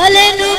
Hallelujah.